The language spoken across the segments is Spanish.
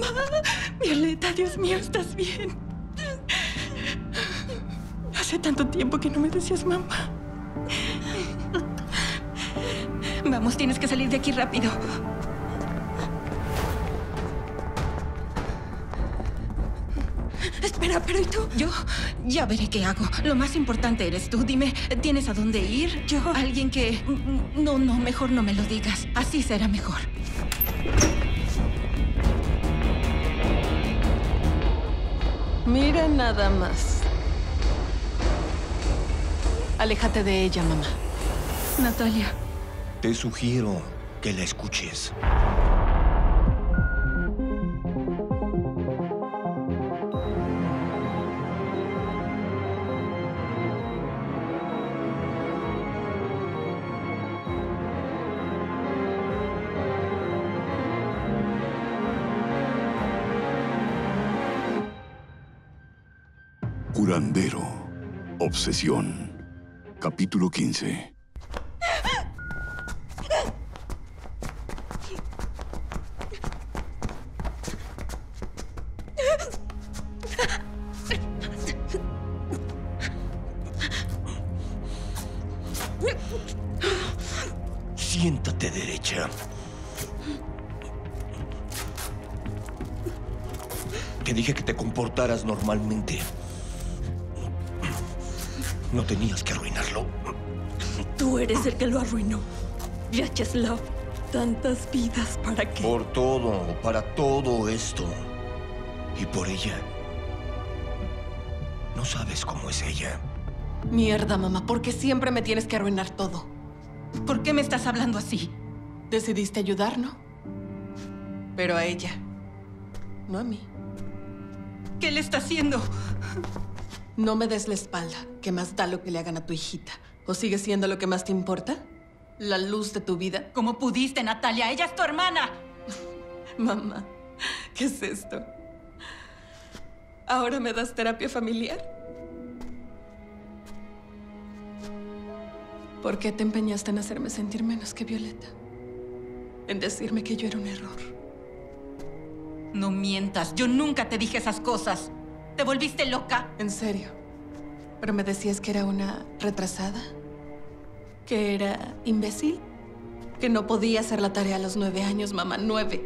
Mamá, Violeta, Dios mío, ¿estás bien? Hace tanto tiempo que no me decías mamá. Vamos, tienes que salir de aquí rápido. Espera, pero ¿y tú? Yo ya veré qué hago. Lo más importante eres tú. Dime, ¿tienes a dónde ir? Yo, alguien que... No, no, mejor no me lo digas. Así será mejor. Mira nada más. Aléjate de ella, mamá. Natalia. Te sugiero que la escuches. Obsesión. Capítulo 15. Siéntate derecha. Te dije que te comportaras normalmente. No tenías que arruinarlo. Tú eres el que lo arruinó. Vyacheslav, tantas vidas para qué. Por todo, para todo esto. Y por ella. No sabes cómo es ella. Mierda, mamá, ¿por qué siempre me tienes que arruinar todo? ¿Por qué me estás hablando así? Decidiste ayudar, ¿no? Pero a ella. No a mí. ¿Qué le está haciendo? No me des la espalda. ¿Qué más da lo que le hagan a tu hijita? ¿O sigue siendo lo que más te importa? ¿La luz de tu vida? ¿Cómo pudiste, Natalia? Ella es tu hermana. Mamá, ¿qué es esto? ¿Ahora me das terapia familiar? ¿Por qué te empeñaste en hacerme sentir menos que Violeta? En decirme que yo era un error. No mientas. Yo nunca te dije esas cosas. ¿Te volviste loca? En serio. ¿Pero me decías que era una retrasada? ¿Que era imbécil? ¿Que no podía hacer la tarea a los nueve años, mamá? Nueve.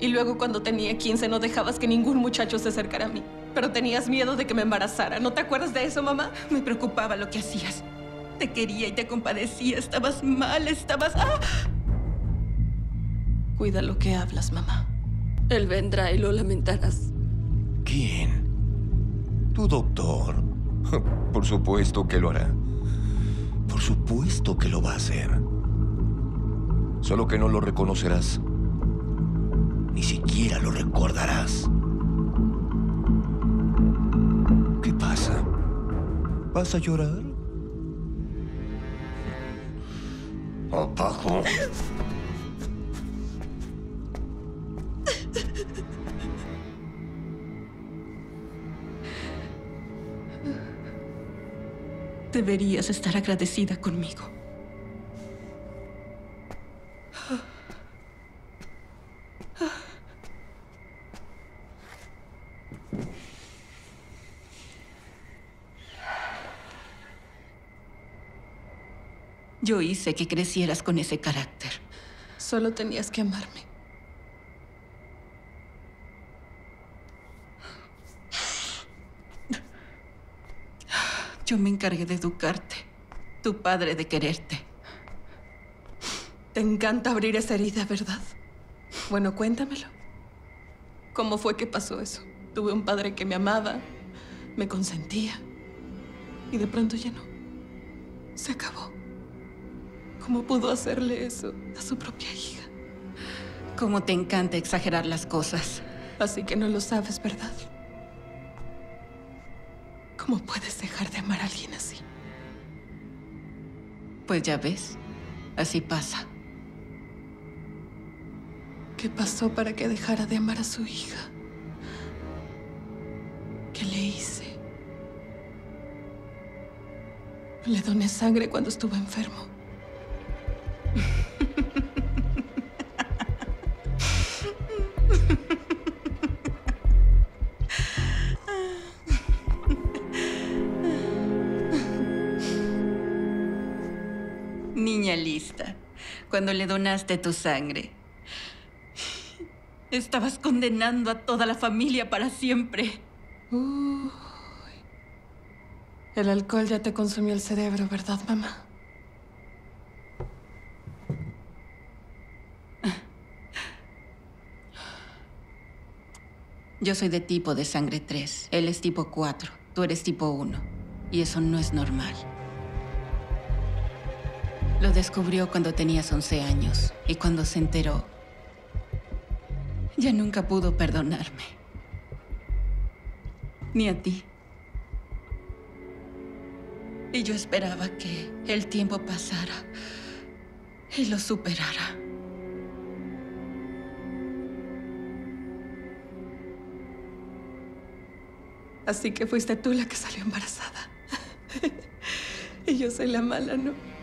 Y luego cuando tenía quince no dejabas que ningún muchacho se acercara a mí. Pero tenías miedo de que me embarazara. ¿No te acuerdas de eso, mamá? Me preocupaba lo que hacías. Te quería y te compadecía. Estabas mal, estabas... ¡Ah! Cuida lo que hablas, mamá. Él vendrá y lo lamentarás. ¿Quién? Tu doctor. Por supuesto que lo hará. Por supuesto que lo va a hacer. Solo que no lo reconocerás. Ni siquiera lo recordarás. ¿Qué pasa? ¿Vas a llorar? Deberías estar agradecida conmigo. Yo hice que crecieras con ese carácter. Solo tenías que amarme. Yo me encargué de educarte. Tu padre de quererte. Te encanta abrir esa herida, ¿verdad? Bueno, cuéntamelo. ¿Cómo fue que pasó eso? Tuve un padre que me amaba, me consentía. Y de pronto ya no. Se acabó. ¿Cómo pudo hacerle eso a su propia hija? Cómo te encanta exagerar las cosas. Así que no lo sabes, ¿verdad? ¿Cómo puedes dejar de amar a alguien así? Pues ya ves, así pasa. ¿Qué pasó para que dejara de amar a su hija? ¿Qué le hice? Le doné sangre cuando estuvo enfermo. Cuando le donaste tu sangre. Estabas condenando a toda la familia para siempre. Uy. El alcohol ya te consumió el cerebro, ¿verdad, mamá? Yo soy de tipo de sangre 3. Él es tipo 4. Tú eres tipo 1. Y eso no es normal. Lo descubrió cuando tenías 11 años. Y cuando se enteró, ya nunca pudo perdonarme. Ni a ti. Y yo esperaba que el tiempo pasara y lo superara. Así que fuiste tú la que salió embarazada. y yo soy la mala, ¿no?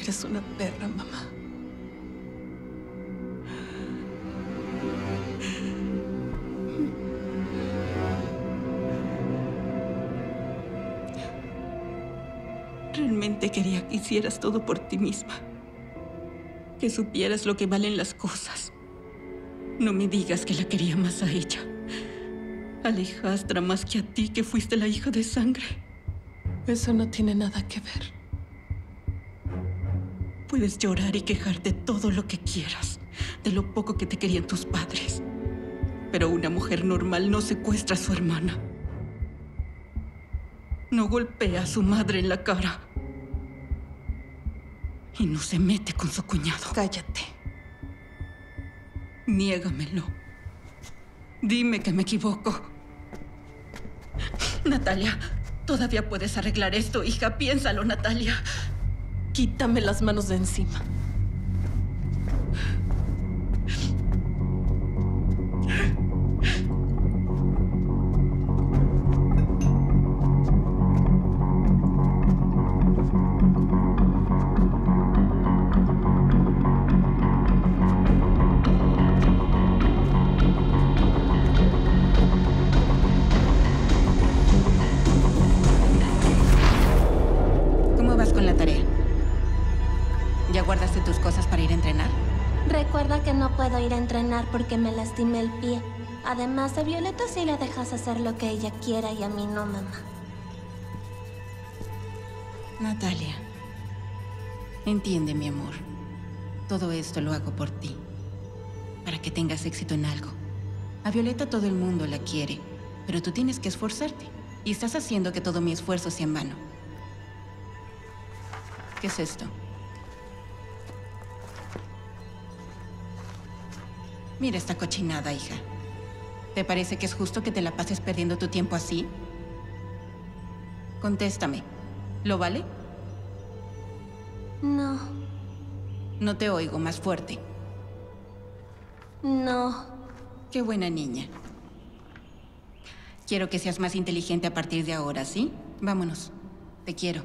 Eres una perra, mamá. Realmente quería que hicieras todo por ti misma. Que supieras lo que valen las cosas. No me digas que la quería más a ella. Alejastra más que a ti, que fuiste la hija de sangre. Eso no tiene nada que ver. Puedes llorar y quejarte todo lo que quieras de lo poco que te querían tus padres. Pero una mujer normal no secuestra a su hermana. No golpea a su madre en la cara. Y no se mete con su cuñado. Cállate. Niégamelo. Dime que me equivoco. Natalia, todavía puedes arreglar esto, hija. Piénsalo, Natalia. Quítame las manos de encima. Entrenar porque me lastimé el pie. Además, a Violeta sí la dejas hacer lo que ella quiera y a mí no, mamá. Natalia, entiende, mi amor. Todo esto lo hago por ti. Para que tengas éxito en algo. A Violeta todo el mundo la quiere, pero tú tienes que esforzarte. Y estás haciendo que todo mi esfuerzo sea en vano. ¿Qué es esto? Mira esta cochinada, hija. ¿Te parece que es justo que te la pases perdiendo tu tiempo así? Contéstame. ¿Lo vale? No, No te oigo más fuerte. no. Qué buena niña. Quiero que seas más inteligente a partir de ahora, ¿sí? Vámonos. Te quiero.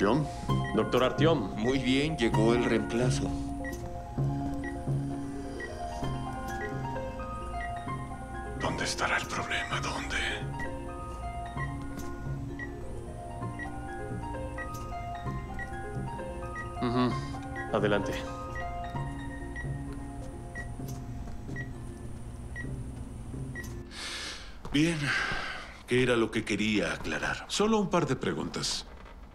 Doctor Artiom, Muy bien, llegó el reemplazo. ¿dónde estará el problema? ¿Dónde? adelante. Bien, ¿qué era lo que quería aclarar? Solo un par de preguntas.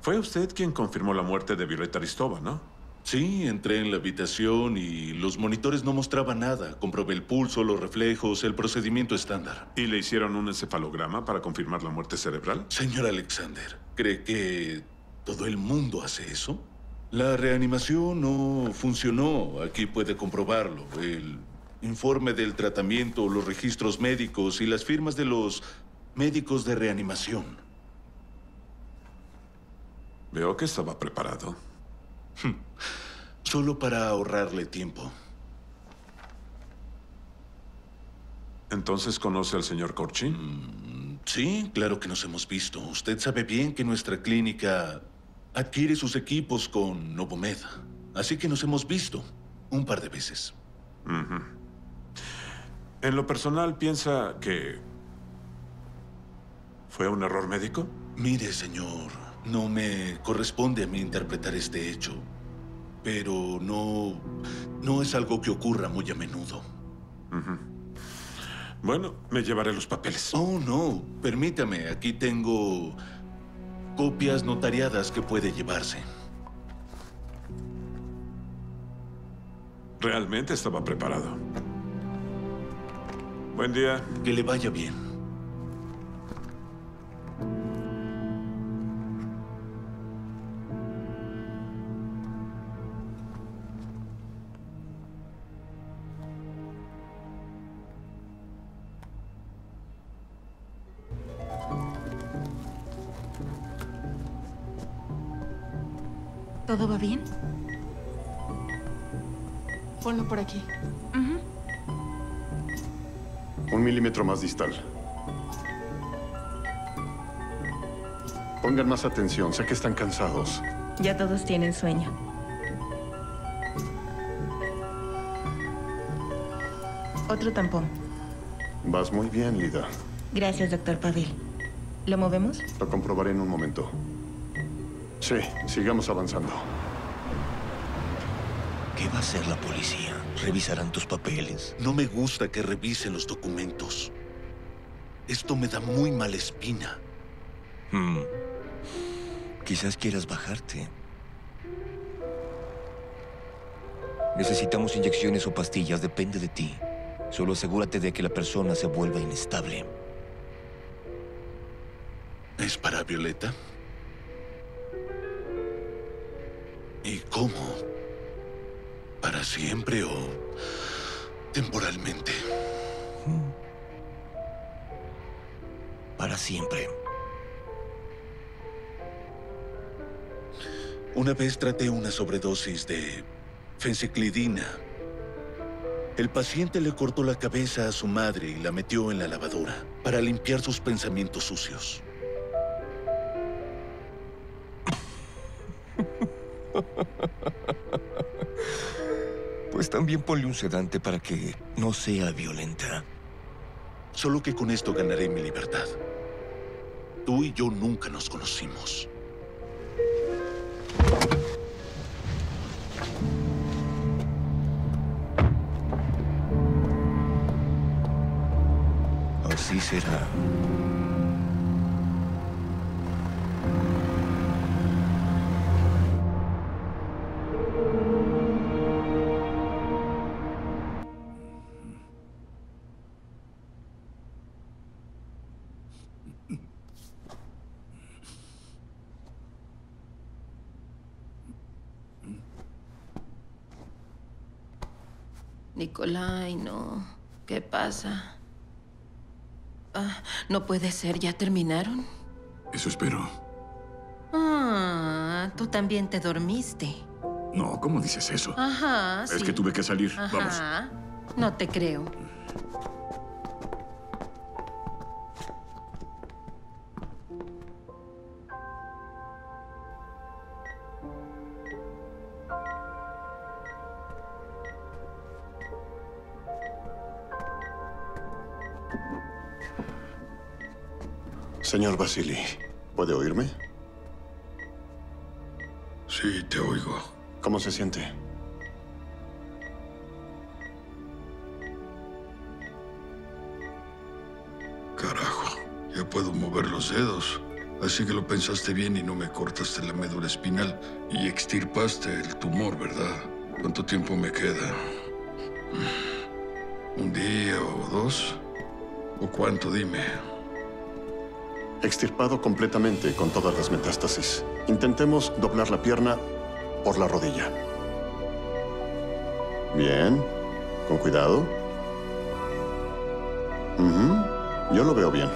Fue usted quien confirmó la muerte de Violeta Aristova, ¿no? Sí, entré en la habitación y los monitores no mostraban nada. Comprobé el pulso, los reflejos, el procedimiento estándar. ¿Y le hicieron un encefalograma para confirmar la muerte cerebral? Señor Alexander, ¿cree que todo el mundo hace eso? La reanimación no funcionó. Aquí puede comprobarlo. El informe del tratamiento, los registros médicos y las firmas de los médicos de reanimación. Veo que estaba preparado. Solo para ahorrarle tiempo. ¿Entonces conoce al señor Corchin? Sí, claro que nos hemos visto. Usted sabe bien que nuestra clínica adquiere sus equipos con Novomed. Así que nos hemos visto un par de veces. En lo personal, ¿piensa que fue un error médico? Mire, señor, no me corresponde a mí interpretar este hecho, pero no, no es algo que ocurra muy a menudo. Bueno, me llevaré los papeles. Oh, no, permítame, aquí tengo copias notariadas que puede llevarse. Realmente estaba preparado. Buen día. Que le vaya bien. ¿Todo va bien? Ponlo por aquí. Un milímetro más distal. Pongan más atención, sé que están cansados. Ya todos tienen sueño. Otro tampón. Vas muy bien, Lida. Gracias, doctor Pavil. ¿Lo movemos? Lo comprobaré en un momento. Sí, sigamos avanzando. ¿Qué va a hacer la policía? ¿Revisarán tus papeles? No me gusta que revisen los documentos. Esto me da muy mala espina. Hmm. Quizás quieras bajarte. Necesitamos inyecciones o pastillas, depende de ti. Solo asegúrate de que la persona se vuelva inestable. ¿Es para Violeta? ¿Y cómo? ¿Para siempre o temporalmente? Para siempre. Una vez traté una sobredosis de fenciclidina. El paciente le cortó la cabeza a su madre y la metió en la lavadora para limpiar sus pensamientos sucios. Pues también ponle un sedante para que no sea violenta. Solo que con esto ganaré mi libertad. Tú y yo nunca nos conocimos. Así será. Nicolai, no. ¿Qué pasa? Ah, no puede ser, ¿ya terminaron? Eso espero. Ah, tú también te dormiste. No, ¿cómo dices eso? Ajá, Es sí. que tuve que salir. Vamos. Ajá. No te creo. Señor Basili, ¿puede oírme? Sí, te oigo. ¿Cómo se siente? Carajo, ya puedo mover los dedos. Así que lo pensaste bien y no me cortaste la médula espinal y extirpaste el tumor, ¿verdad? ¿Cuánto tiempo me queda? ¿Un día o dos? ¿O cuánto, dime? Extirpado completamente con todas las metástasis. Intentemos doblar la pierna por la rodilla. Bien. Con cuidado. Yo lo veo bien.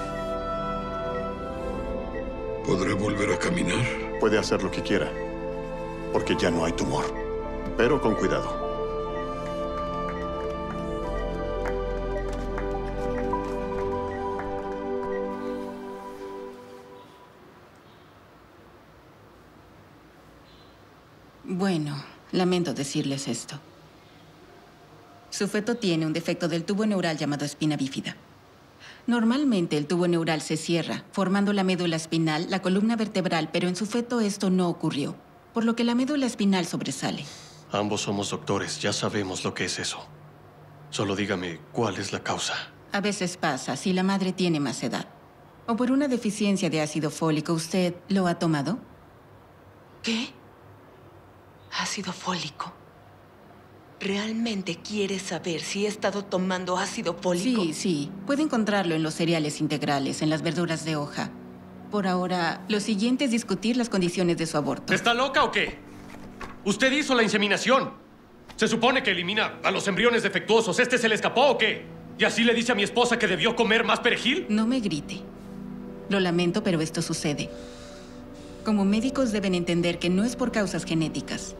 ¿Podré volver a caminar? Puede hacer lo que quiera, porque ya no hay tumor. Pero con cuidado. Lamento decirles esto. Su feto tiene un defecto del tubo neural llamado espina bífida. Normalmente el tubo neural se cierra, formando la médula espinal, la columna vertebral, pero en su feto esto no ocurrió, por lo que la médula espinal sobresale. Ambos somos doctores, ya sabemos lo que es eso. Solo dígame, ¿cuál es la causa? A veces pasa si la madre tiene más edad. O por una deficiencia de ácido fólico, ¿usted lo ha tomado? ¿Qué? Ácido fólico. ¿Realmente quieres saber si he estado tomando ácido fólico? Sí, sí. Puede encontrarlo en los cereales integrales, en las verduras de hoja. Por ahora, lo siguiente es discutir las condiciones de su aborto. ¿Está loca o qué? Usted hizo la inseminación. Se supone que elimina a los embriones defectuosos. ¿Este se le escapó o qué? ¿Y así le dice a mi esposa que debió comer más perejil? No me grite. Lo lamento, pero esto sucede. Como médicos deben entender que no es por causas genéticas.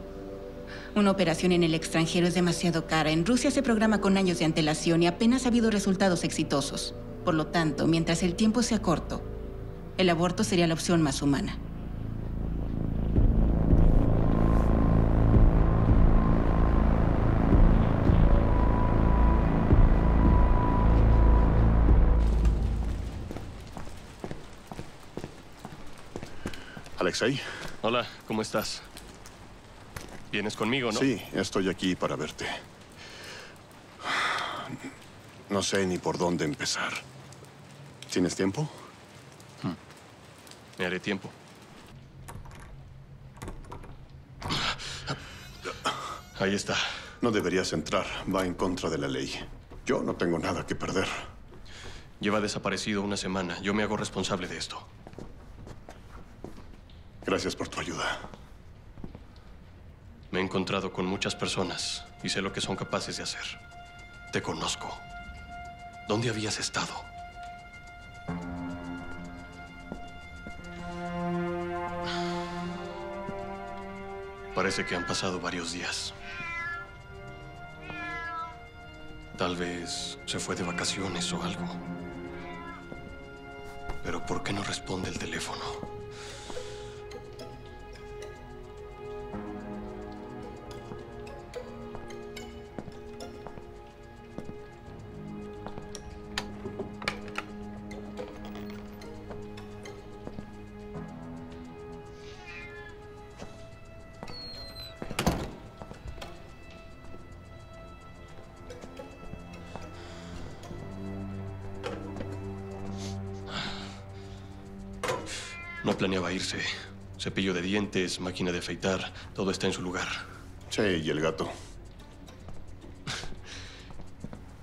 Una operación en el extranjero es demasiado cara. En Rusia se programa con años de antelación y apenas ha habido resultados exitosos. Por lo tanto, mientras el tiempo sea corto, el aborto sería la opción más humana. Alexei. Hola, ¿cómo estás? ¿Vienes conmigo, no? Sí, estoy aquí para verte. No sé ni por dónde empezar. ¿Tienes tiempo? Me haré tiempo. Ahí está. No deberías entrar. Va en contra de la ley. Yo no tengo nada que perder. Lleva desaparecido una semana. Yo me hago responsable de esto. Gracias por tu ayuda. Me he encontrado con muchas personas y sé lo que son capaces de hacer. Te conozco. ¿Dónde habías estado? Parece que han pasado varios días. Tal vez se fue de vacaciones o algo. Pero ¿por qué no responde el teléfono? No planeaba irse. Cepillo de dientes, máquina de afeitar, todo está en su lugar. Sí, y el gato.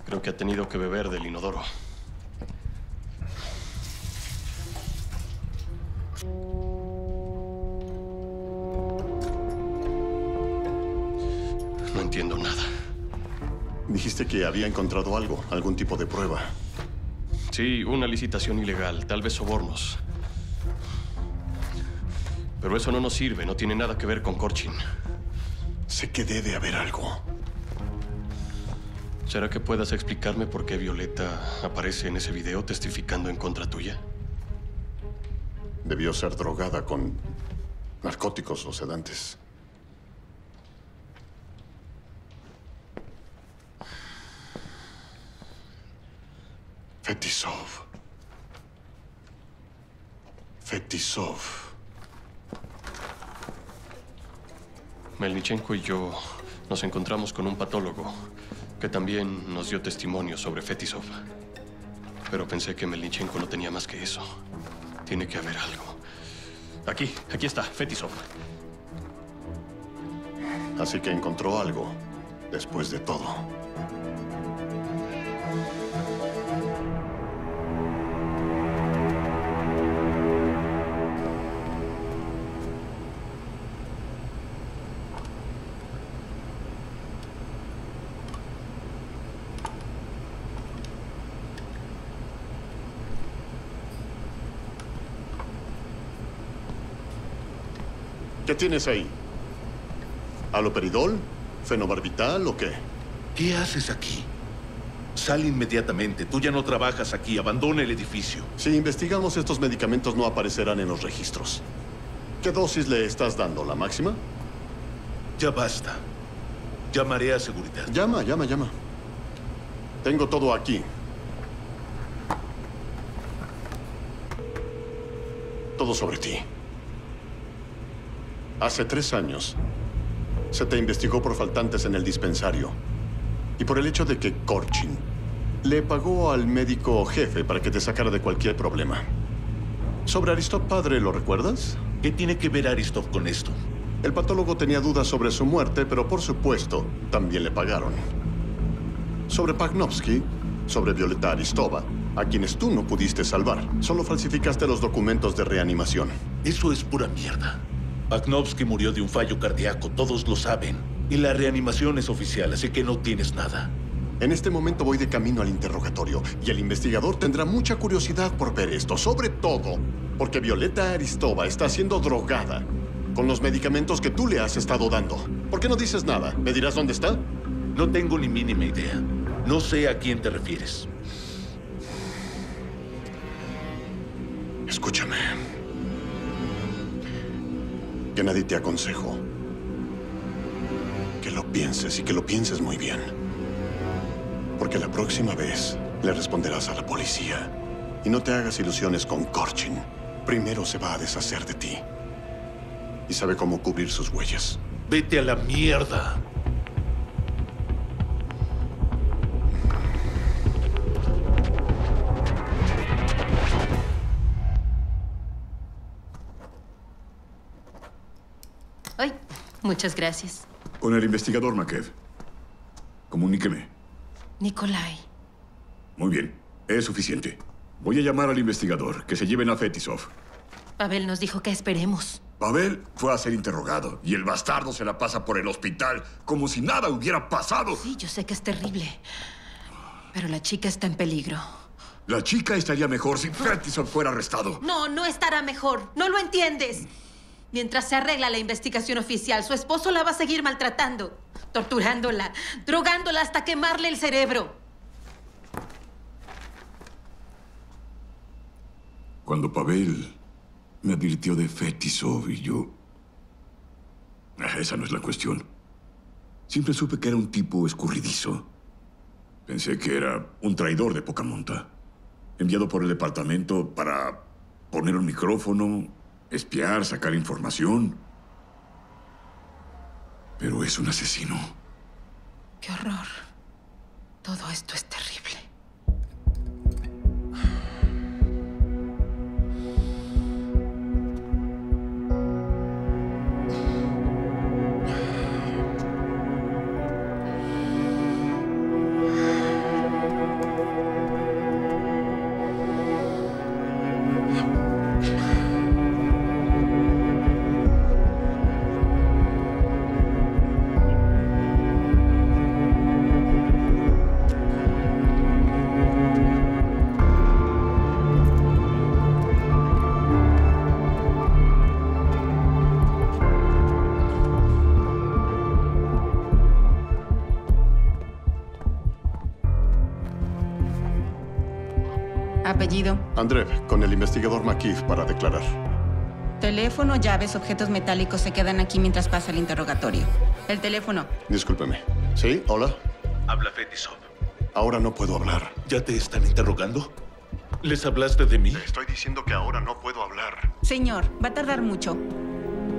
Creo que ha tenido que beber del inodoro. No entiendo nada. Dijiste que había encontrado algo, algún tipo de prueba. Sí, una licitación ilegal, tal vez sobornos. Pero eso no nos sirve, no tiene nada que ver con Corchin. Sé que debe haber algo. ¿Será que puedas explicarme por qué Violeta aparece en ese video testificando en contra tuya? Debió ser drogada con narcóticos o sedantes. Fetisov. Fetisov. Melnichenko y yo nos encontramos con un patólogo que también nos dio testimonio sobre Fetisov. Pero pensé que Melnichenko no tenía más que eso. Tiene que haber algo. Aquí, aquí está, Fetisov. Así que encontró algo después de todo. ¿Qué tienes ahí? ¿Aloperidol? ¿Fenobarbital o qué? ¿Qué haces aquí? Sal inmediatamente. Tú ya no trabajas aquí. Abandona el edificio. Si investigamos estos medicamentos no aparecerán en los registros. ¿Qué dosis le estás dando? ¿La máxima? Ya basta. Llamaré a seguridad. Llama, llama, llama. Tengo todo aquí. Todo sobre ti. Hace tres años se te investigó por faltantes en el dispensario y por el hecho de que Korchin le pagó al médico jefe para que te sacara de cualquier problema. Sobre Aristov padre, ¿lo recuerdas? ¿Qué tiene que ver Aristov con esto? El patólogo tenía dudas sobre su muerte, pero por supuesto, también le pagaron. Sobre Pagnovsky, sobre Violeta Aristova, a quienes tú no pudiste salvar. Solo falsificaste los documentos de reanimación. Eso es pura mierda. Pagnovsky murió de un fallo cardíaco, todos lo saben. Y la reanimación es oficial, así que no tienes nada. En este momento voy de camino al interrogatorio y el investigador tendrá mucha curiosidad por ver esto, sobre todo porque Violeta Aristova está siendo drogada con los medicamentos que tú le has estado dando. ¿Por qué no dices nada? ¿Me dirás dónde está? No tengo ni mínima idea. No sé a quién te refieres. Escúchame. Que nadie te aconsejo. Que lo pienses y que lo pienses muy bien. Porque la próxima vez le responderás a la policía. Y no te hagas ilusiones con Korchin. Primero se va a deshacer de ti. Y sabe cómo cubrir sus huellas. Vete a la mierda. Muchas gracias. Con el investigador Makev. Comuníqueme. Nikolai. Muy bien, es suficiente. Voy a llamar al investigador, que se lleven a Fetisov. Pavel nos dijo que esperemos. Pavel fue a ser interrogado y el bastardo se la pasa por el hospital como si nada hubiera pasado. Sí, yo sé que es terrible. Pero la chica está en peligro. La chica estaría mejor si Fetisov fuera arrestado. No, no estará mejor. No lo entiendes. Mientras se arregla la investigación oficial, su esposo la va a seguir maltratando, torturándola, drogándola hasta quemarle el cerebro. Cuando Pavel me advirtió de Fetisov y yo... Esa no es la cuestión. Siempre supe que era un tipo escurridizo. Pensé que era un traidor de poca monta. Enviado por el departamento para poner un micrófono, espiar, sacar información. Pero es un asesino. Qué horror. Todo esto es terrible. Andrev, con el investigador Makiv para declarar. teléfono, llaves, objetos metálicos se quedan aquí mientras pasa el interrogatorio. El teléfono. Discúlpeme. ¿Sí? ¿Hola? Habla Fetisov. Ahora no puedo hablar. ¿Ya te están interrogando? ¿Les hablaste de mí? estoy diciendo que ahora no puedo hablar. Señor, va a tardar mucho.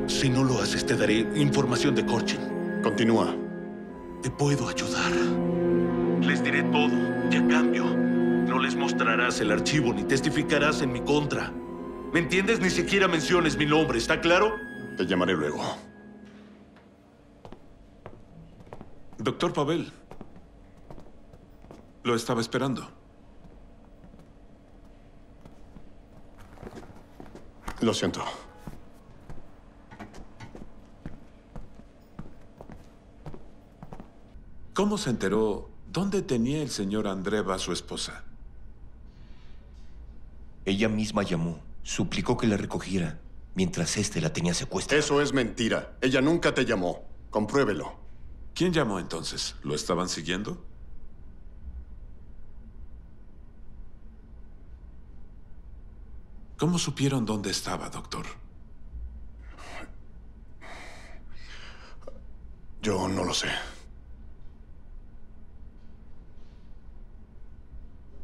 Si no lo haces, te daré información de Korchin. Continúa. Te puedo ayudar. Les diré todo y a cambio no les mostrarás el archivo ni testificarás en mi contra. ¿Me entiendes? Ni siquiera menciones mi nombre, ¿está claro? Te llamaré luego. Doctor Pavel. Lo estaba esperando. Lo siento. ¿Cómo se enteró dónde tenía el señor Andreva a su esposa? Ella misma llamó, suplicó que la recogiera, mientras este la tenía secuestrada. Eso es mentira. Ella nunca te llamó. Compruébelo. ¿Quién llamó entonces? ¿Lo estaban siguiendo? ¿Cómo supieron dónde estaba, doctor? Yo no lo sé.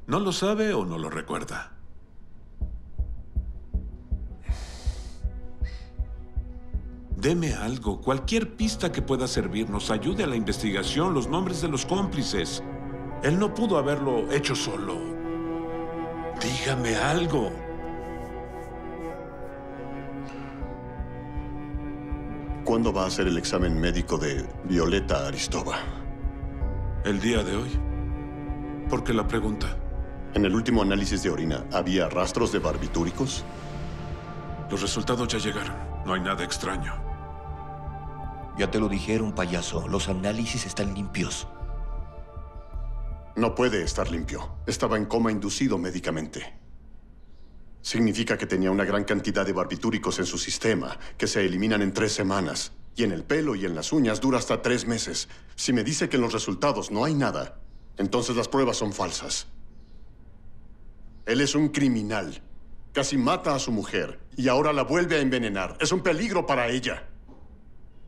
¿No lo sabe o no lo recuerda? Deme algo, cualquier pista que pueda servirnos, ayude a la investigación, los nombres de los cómplices. Él no pudo haberlo hecho solo. Dígame algo. ¿Cuándo va a hacer el examen médico de Violeta Aristova? El día de hoy. ¿Por qué la pregunta? En el último análisis de orina, ¿había rastros de barbitúricos? Los resultados ya llegaron. No hay nada extraño. Ya te lo dijeron, payaso. Los análisis están limpios. No puede estar limpio. Estaba en coma inducido médicamente. Significa que tenía una gran cantidad de barbitúricos en su sistema, que se eliminan en tres semanas. Y en el pelo y en las uñas dura hasta tres meses. Si me dice que en los resultados no hay nada, entonces las pruebas son falsas. Él es un criminal. Casi mata a su mujer y ahora la vuelve a envenenar. Es un peligro para ella.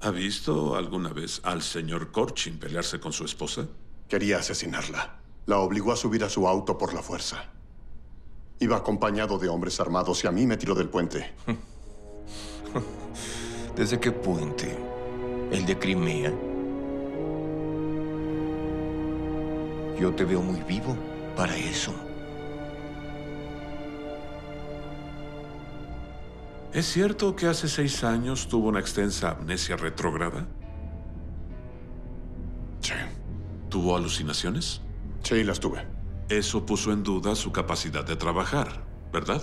¿Ha visto alguna vez al señor Korchin pelearse con su esposa? Quería asesinarla. La obligó a subir a su auto por la fuerza. Iba acompañado de hombres armados y a mí me tiró del puente. ¿Desde qué puente? ¿El de Crimea? Yo te veo muy vivo para eso. ¿Es cierto que hace seis años tuvo una extensa amnesia retrógrada? Sí. ¿Tuvo alucinaciones? Sí, las tuve. Eso puso en duda su capacidad de trabajar, ¿verdad?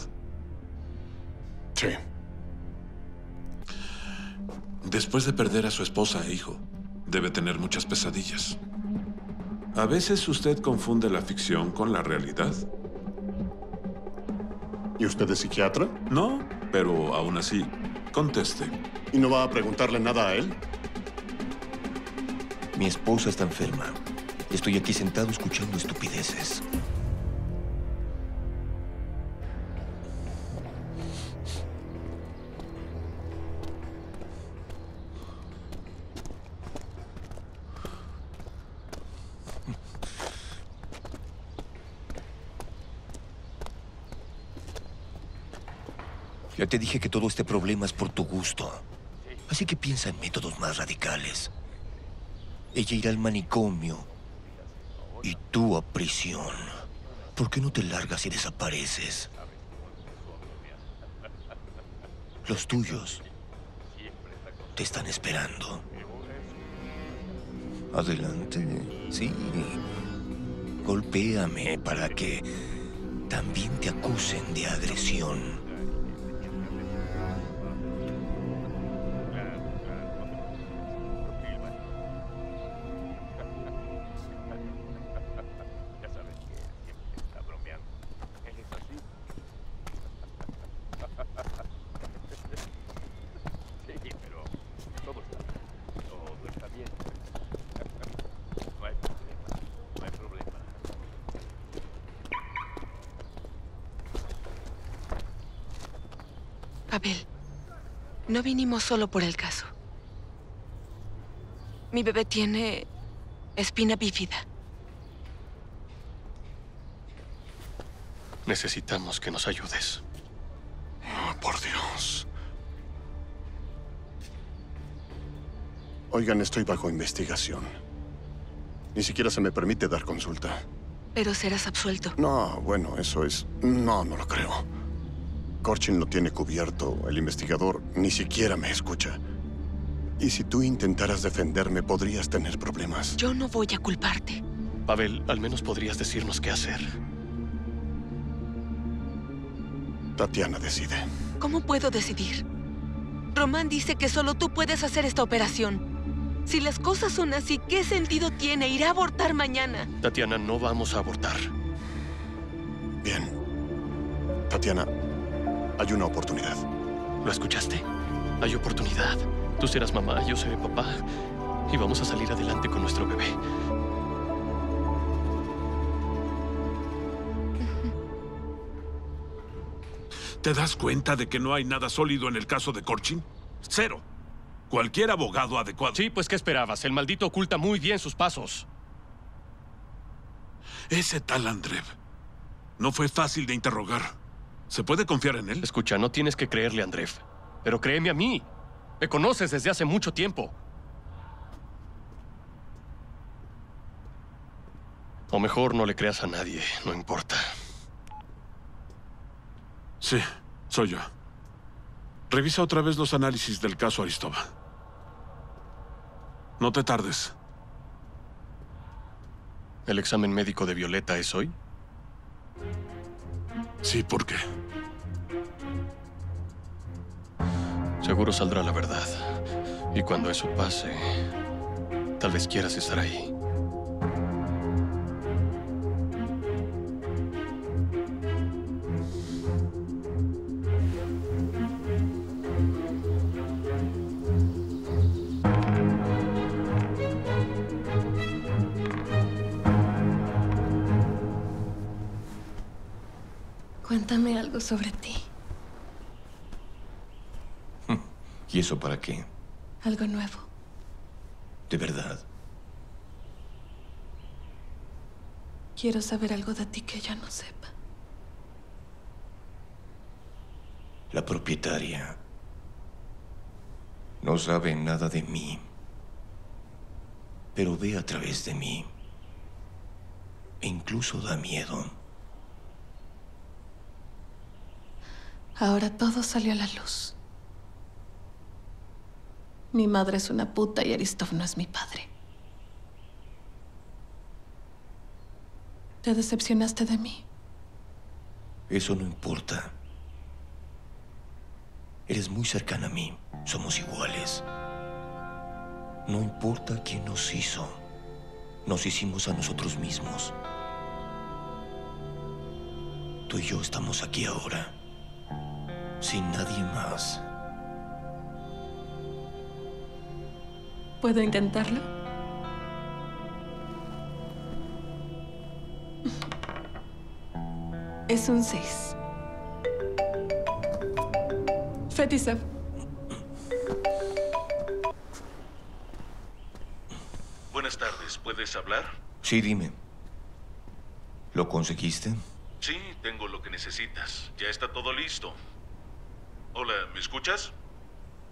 Sí. Después de perder a su esposa e hijo, debe tener muchas pesadillas. A veces usted confunde la ficción con la realidad. ¿Y usted es psiquiatra? No, pero aún así, conteste. ¿Y no va a preguntarle nada a él? Mi esposa está enferma. Estoy aquí sentado escuchando estupideces. Te dije que todo este problema es por tu gusto. Así que piensa en métodos más radicales. Ella irá al manicomio y tú a prisión. ¿Por qué no te largas y desapareces? Los tuyos te están esperando. Adelante, sí. Golpéame para que también te acusen de agresión. No vinimos solo por el caso. Mi bebé tiene espina bífida. Necesitamos que nos ayudes. Oh, por Dios. Oigan, estoy bajo investigación. Ni siquiera se me permite dar consulta. Pero serás absuelto. No, bueno, eso es... No, no lo creo. Corchin lo tiene cubierto. El investigador ni siquiera me escucha. Y si tú intentaras defenderme, podrías tener problemas. Yo no voy a culparte. Pavel, al menos podrías decirnos qué hacer. Tatiana decide. ¿Cómo puedo decidir? Román dice que solo tú puedes hacer esta operación. Si las cosas son así, ¿qué sentido tiene ir a abortar mañana? Tatiana, no vamos a abortar. Bien. Tatiana, hay una oportunidad. ¿Lo escuchaste? Hay oportunidad. Tú serás mamá, yo seré papá. Y vamos a salir adelante con nuestro bebé. ¿Te das cuenta de que no hay nada sólido en el caso de Corchin? Cero. Cualquier abogado adecuado. Sí, pues ¿qué esperabas? El maldito oculta muy bien sus pasos. Ese tal Andrev no fue fácil de interrogar. ¿Se puede confiar en él? Escucha, no tienes que creerle a Andrev. Pero créeme a mí. Me conoces desde hace mucho tiempo. O mejor no le creas a nadie, no importa. Sí, soy yo. Revisa otra vez los análisis del caso Aristova. No te tardes. ¿El examen médico de Violeta es hoy? Sí, ¿por qué? Seguro saldrá la verdad. Y cuando eso pase, tal vez quieras estar ahí. Eso para qué? Algo nuevo. ¿De verdad? Quiero saber algo de ti que yo no sepa. La propietaria no sabe nada de mí, pero ve a través de mí. E incluso da miedo. Ahora todo salió a la luz. Mi madre es una puta y Aristov no es mi padre. ¿Te decepcionaste de mí? Eso no importa. Eres muy cercana a mí. Somos iguales. No importa quién nos hizo. Nos hicimos a nosotros mismos. Tú y yo estamos aquí ahora. Sin nadie más. ¿Puedo intentarlo? Es un 6. Fetisov. Buenas tardes, ¿puedes hablar? Sí, dime. ¿Lo conseguiste? Sí, tengo lo que necesitas. Ya está todo listo. Hola, ¿me escuchas?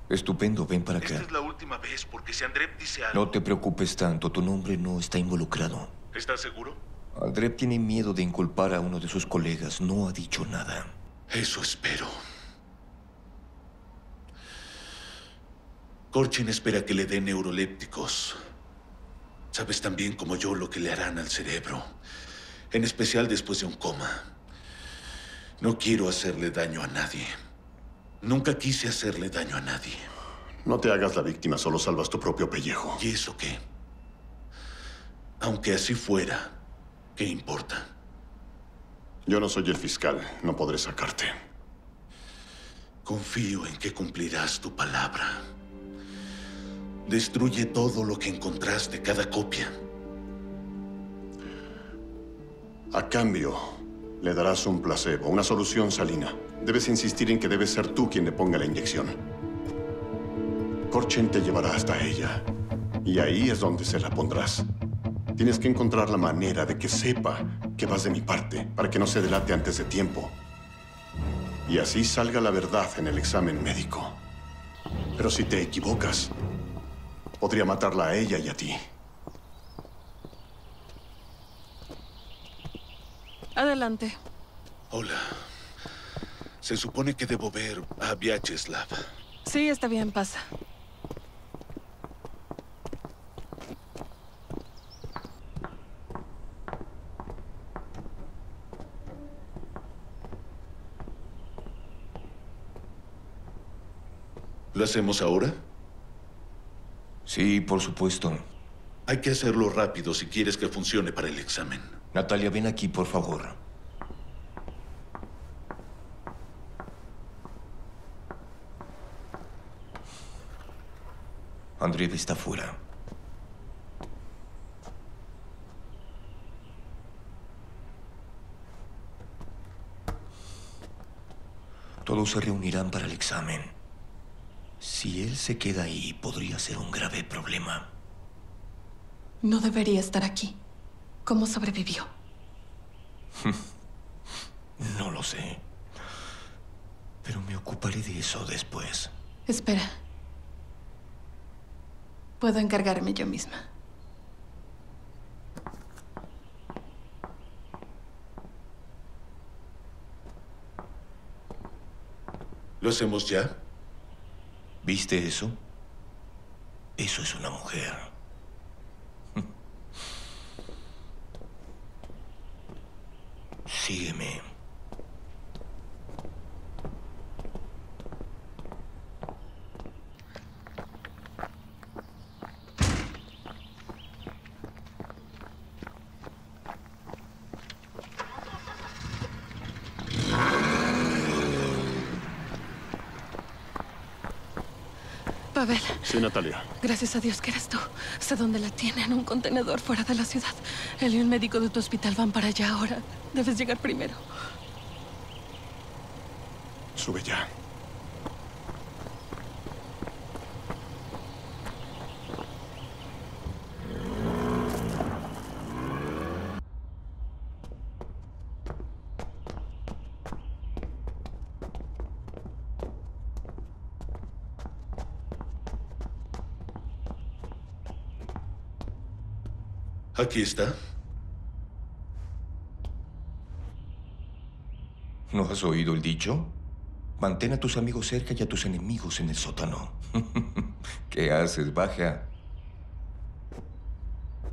Estupendo, ven para Esta acá. es la última vez, porque si Andrep dice algo... No te preocupes tanto, tu nombre no está involucrado. ¿Estás seguro? Andrep tiene miedo de inculpar a uno de sus colegas, no ha dicho nada. Eso espero. Corchin espera que le dé neurolépticos. Sabes tan bien como yo lo que le harán al cerebro, en especial después de un coma. No quiero hacerle daño a nadie. Nunca quise hacerle daño a nadie. No te hagas la víctima, solo salvas tu propio pellejo. ¿Y eso qué? Aunque así fuera, ¿qué importa? Yo no soy el fiscal, no podré sacarte. Confío en que cumplirás tu palabra. Destruye todo lo que encontraste, cada copia. A cambio, le darás un placebo, una solución salina. Debes insistir en que debes ser tú quien le ponga la inyección. Corchen te llevará hasta ella. Y ahí es donde se la pondrás. Tienes que encontrar la manera de que sepa que vas de mi parte, para que no se delate antes de tiempo. Y así salga la verdad en el examen médico. Pero si te equivocas, podría matarla a ella y a ti. Adelante. Hola. Se supone que debo ver a Vyacheslav. Sí, está bien, pasa. ¿Lo hacemos ahora? Sí, por supuesto. Hay que hacerlo rápido si quieres que funcione para el examen. Natalia, ven aquí, por favor. Andreev está fuera. Todos se reunirán para el examen. Si él se queda ahí, podría ser un grave problema. No debería estar aquí. ¿Cómo sobrevivió? No lo sé. Pero me ocuparé de eso después. Espera. Puedo encargarme yo misma. ¿Lo hacemos ya? ¿Viste eso? Eso es una mujer. Sígueme. Pavel, Sí, Natalia. gracias a Dios que eres tú. Sé dónde la tienen, un contenedor fuera de la ciudad. Él y un médico de tu hospital van para allá ahora. Debes llegar primero. Sube ya. Aquí está. ¿No has oído el dicho? Mantén a tus amigos cerca y a tus enemigos en el sótano. ¿Qué haces, baja?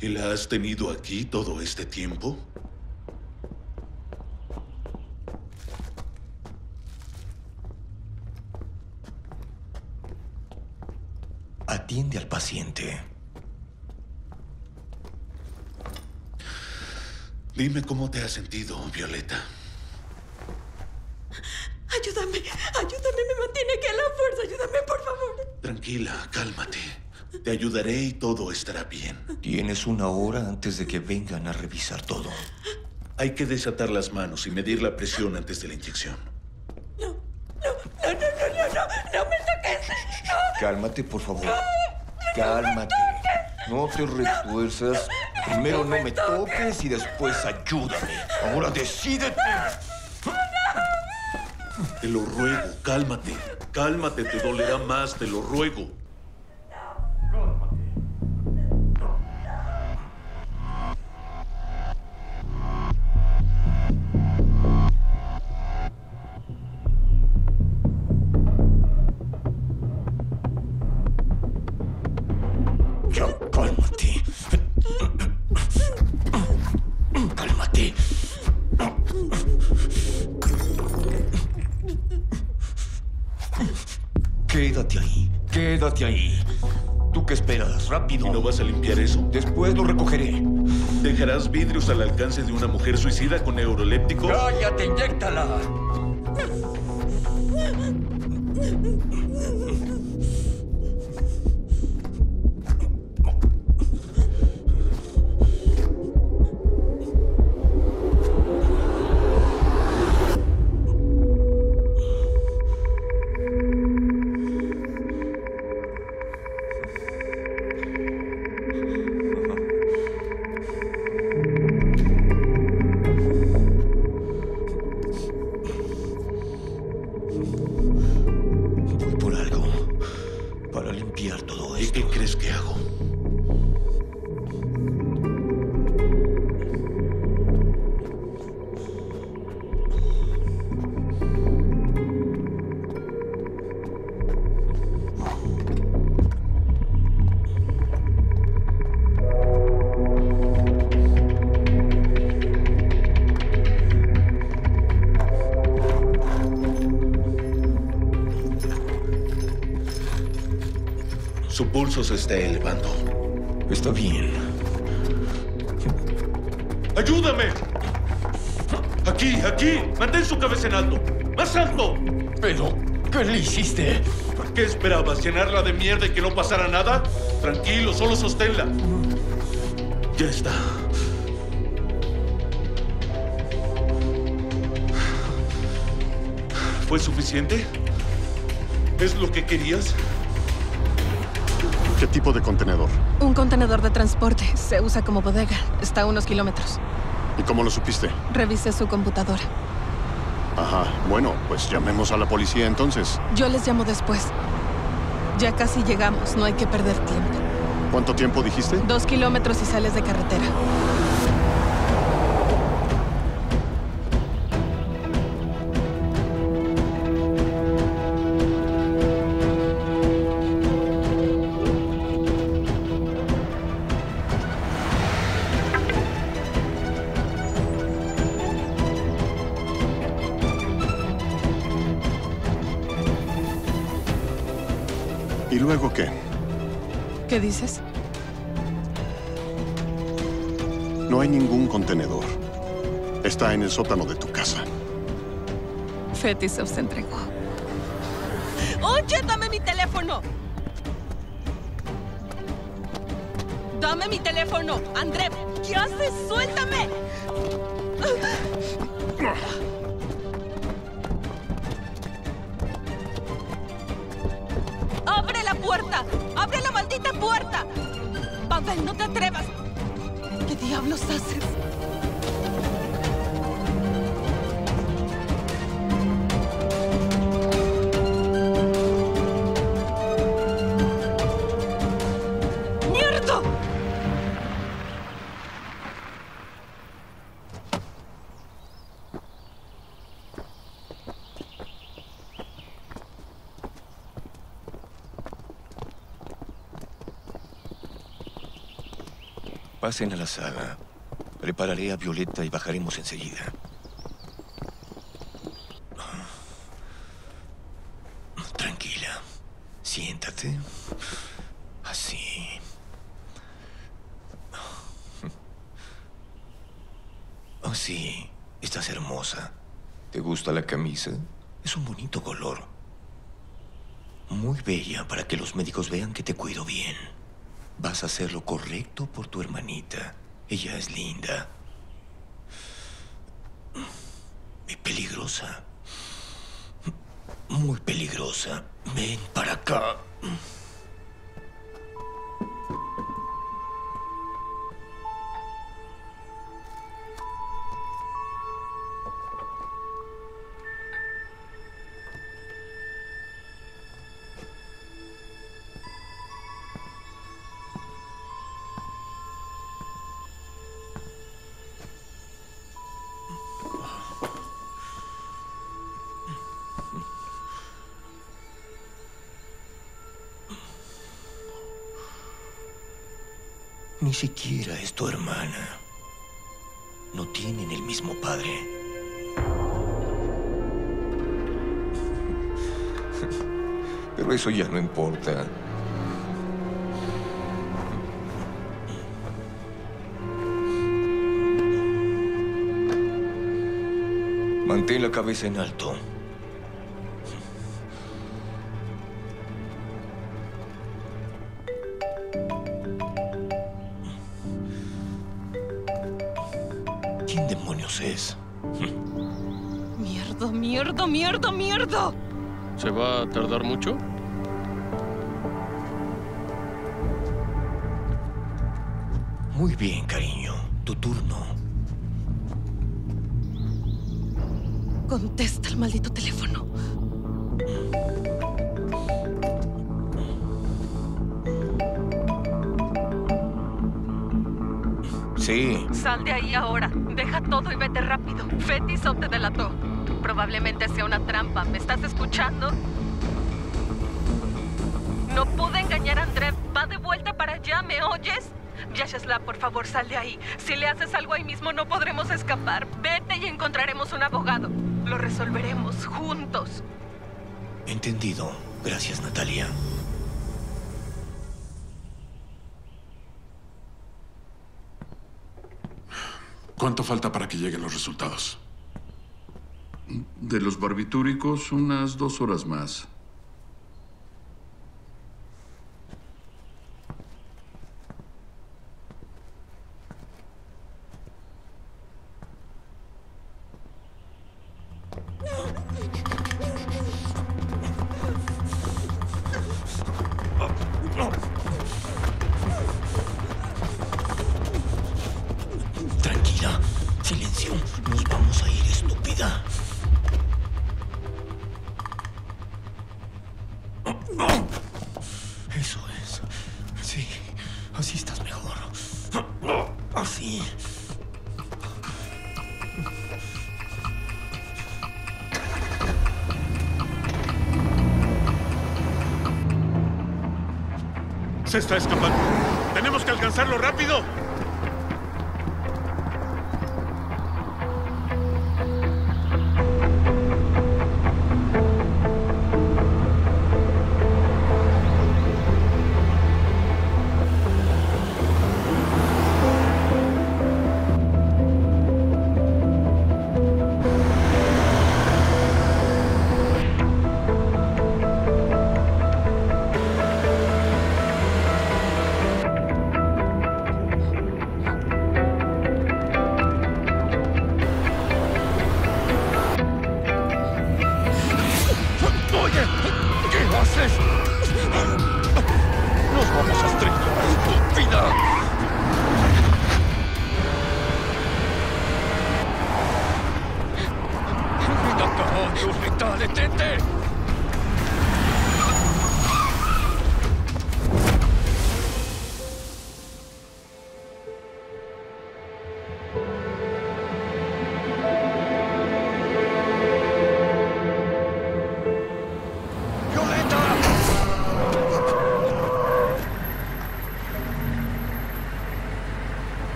¿Y la has tenido aquí todo este tiempo? Atiende al paciente. Dime cómo te has sentido, Violeta. Ayúdame, ayúdame, me mantiene aquí a la fuerza. Ayúdame, por favor. Tranquila, cálmate. Te ayudaré y todo estará bien. Tienes una hora antes de que vengan a revisar todo. Hay que desatar las manos y medir la presión antes de la inyección. No, no, no, no, no, no me toques. No. Cálmate, por favor. Cálmate. No te retuerzas. Primero no me toques y después ayúdame. Ahora decídete. Te lo ruego, cálmate. Cálmate, te dolerá más, te lo ruego. Quédate ahí. Quédate ahí. ¿Tú qué esperas? Rápido. ¿Y no vas a limpiar eso? Después lo recogeré. ¿Dejarás vidrios al alcance de una mujer suicida con neurolépticos? ¡Cállate, inyéctala! ¿Llenarla de mierda y que no pasara nada? Tranquilo, solo sosténla. Ya está. ¿Fue suficiente? ¿Es lo que querías? ¿Qué tipo de contenedor? Un contenedor de transporte. Se usa como bodega. Está a unos kilómetros. ¿Y cómo lo supiste? Revisé su computadora. Ajá. Bueno, pues llamemos a la policía entonces. Yo les llamo después. Ya casi llegamos. No hay que perder tiempo. ¿Cuánto tiempo dijiste? Dos kilómetros y sales de carretera. Dices? No hay ningún contenedor. Está en el sótano de tu casa. Fetisov se entregó. ¡Oye, dame mi teléfono! ¡Dame mi teléfono! ¡André! ¿Qué haces? ¡Suéltame! Maldita puerta! Pavel, no te atrevas. ¿Qué diablos haces? Pasen a la sala. Prepararé a Violeta y bajaremos enseguida. Tranquila. Siéntate. Así. Oh, sí. Estás hermosa. ¿Te gusta la camisa? Es un bonito color. Muy bella para que los médicos vean que te cuido bien. Hacer lo correcto por tu hermanita. Ella es linda. Y peligrosa. Muy peligrosa. Ven para acá. Ni siquiera es tu hermana. No tienen el mismo padre. Pero eso ya no importa. Mantén la cabeza en alto. Demonios es? ¡Mierda, mierda, mierda, mierda! ¿Se va a tardar mucho? Muy bien, cariño. Tu turno. Contesta el maldito teléfono. Sí. Sal de ahí ahora. Deja todo y vete rápido. Fetisov te delató. Probablemente sea una trampa. ¿Me estás escuchando? No pude engañar a André. Va de vuelta para allá, ¿me oyes? Vyacheslav, por favor, sal de ahí. Si le haces algo ahí mismo, no podremos escapar. Vete y encontraremos un abogado. Lo resolveremos juntos. Entendido. Gracias, Natalia. ¿Cuánto falta para que lleguen los resultados? De los barbitúricos, unas dos horas más.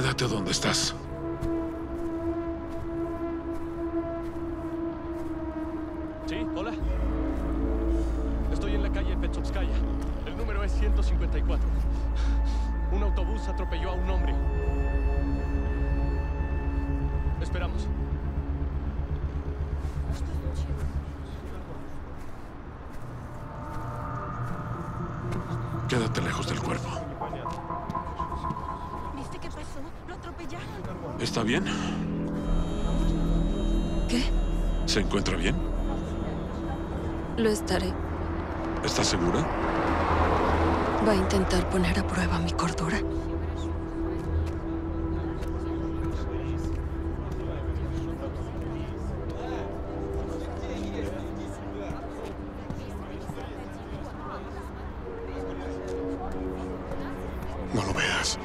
Quédate donde estás. Sí, hola. Estoy en la calle Petsovskaya. El número es 154. Un autobús atropelló a un hombre. Esperamos. Quédate lejos del cuerpo. ¿Está bien? ¿Qué? ¿Se encuentra bien? Lo estaré. ¿Estás segura? Va a intentar poner a prueba mi cordura. No lo veas.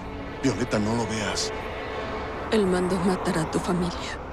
Violeta, no lo veas. Él mandó matar a tu familia.